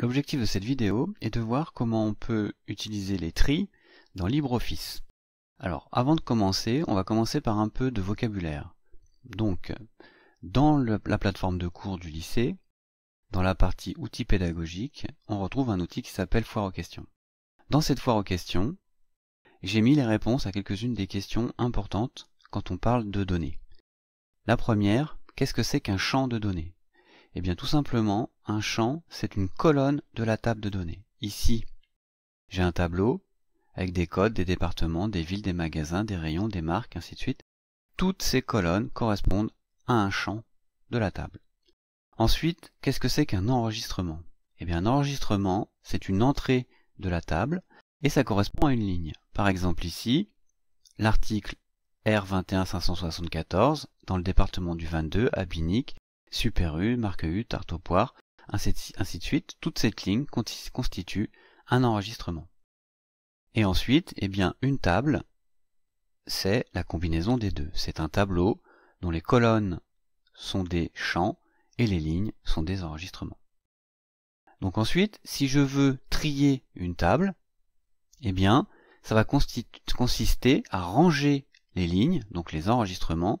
L'objectif de cette vidéo est de voir comment on peut utiliser les tris dans LibreOffice. Alors, avant de commencer, on va commencer par un peu de vocabulaire. Donc, dans la plateforme de cours du lycée, dans la partie outils pédagogiques, on retrouve un outil qui s'appelle Foire aux questions. Dans cette foire aux questions, j'ai mis les réponses à quelques-unes des questions importantes quand on parle de données. La première, qu'est-ce que c'est qu'un champ de données? Eh bien tout simplement, un champ, c'est une colonne de la table de données. Ici, j'ai un tableau avec des codes, des départements, des villes, des magasins, des rayons, des marques, ainsi de suite. Toutes ces colonnes correspondent à un champ de la table. Ensuite, qu'est-ce que c'est qu'un enregistrement? Eh bien un enregistrement, c'est une entrée de la table et ça correspond à une ligne. Par exemple ici, l'article R21574 dans le département du 22 à Binic, Super U, Marque U, Tarte ainsi de suite. Toute cette ligne constitue un enregistrement. Et ensuite, eh bien, une table, c'est la combinaison des deux. C'est un tableau dont les colonnes sont des champs et les lignes sont des enregistrements. Donc ensuite, si je veux trier une table, eh bien, ça va consister à ranger les lignes, donc les enregistrements,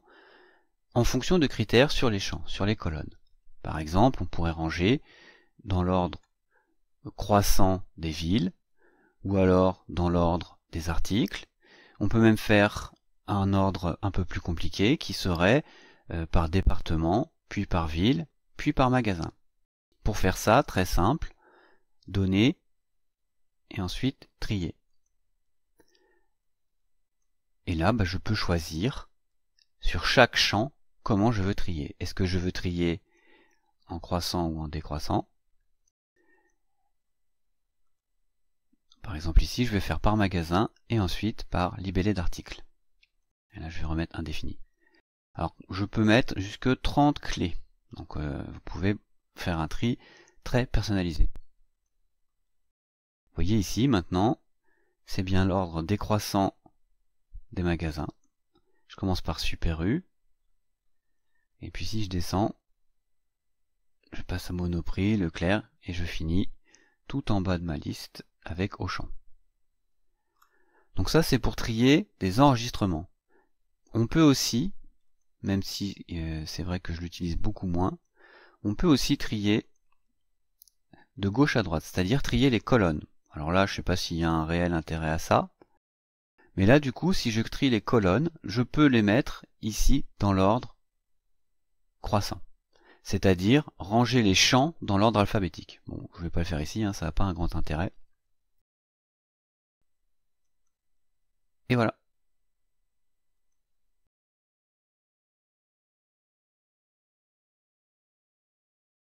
en fonction de critères sur les champs, sur les colonnes. Par exemple, on pourrait ranger dans l'ordre croissant des villes, ou alors dans l'ordre des articles. On peut même faire un ordre un peu plus compliqué qui serait euh, par département, puis par ville, puis par magasin. Pour faire ça, très simple, donner et ensuite trier. Et là, bah, je peux choisir sur chaque champ comment je veux trier. Est-ce que je veux trier en croissant ou en décroissant Par exemple ici, je vais faire par magasin et ensuite par libellé d'articles. Et là, je vais remettre indéfini. Alors, je peux mettre jusque 30 clés. Donc, euh, vous pouvez faire un tri très personnalisé. Vous voyez ici, maintenant, c'est bien l'ordre décroissant des magasins. Je commence par Super U. Et puis si je descends, je passe à Monoprix, Leclerc, et je finis tout en bas de ma liste avec Auchan. Donc ça c'est pour trier des enregistrements. On peut aussi, même si euh, c'est vrai que je l'utilise beaucoup moins, on peut aussi trier de gauche à droite, c'est-à-dire trier les colonnes. Alors là, je ne sais pas s'il y a un réel intérêt à ça, mais là, du coup, si je trie les colonnes, je peux les mettre ici dans l'ordre croissant c'est-à-dire ranger les champs dans l'ordre alphabétique. Bon, je ne vais pas le faire ici, hein, ça n'a pas un grand intérêt. Et voilà.